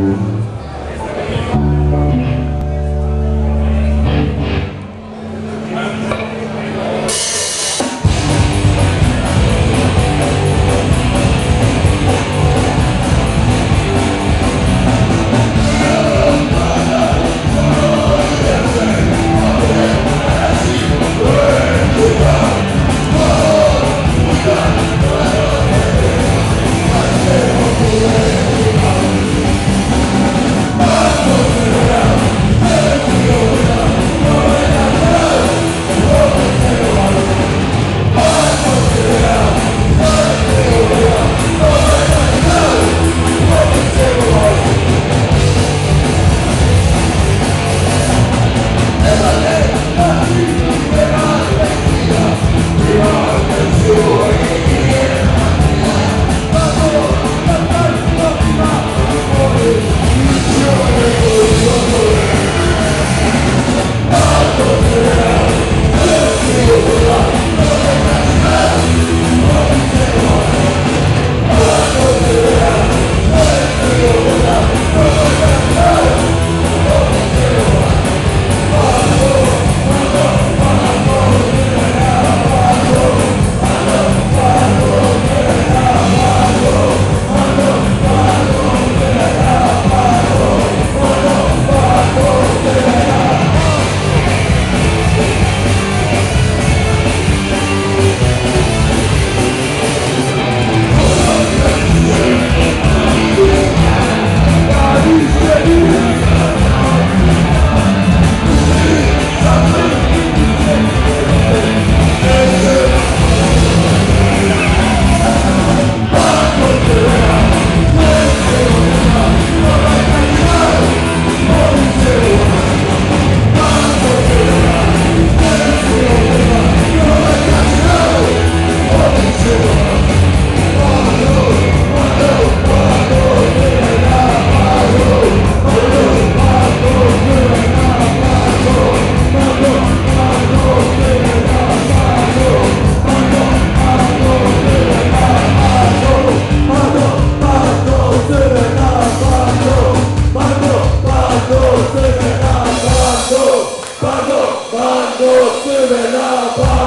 Thank Bandot, Bandot, Bandot, Bandot,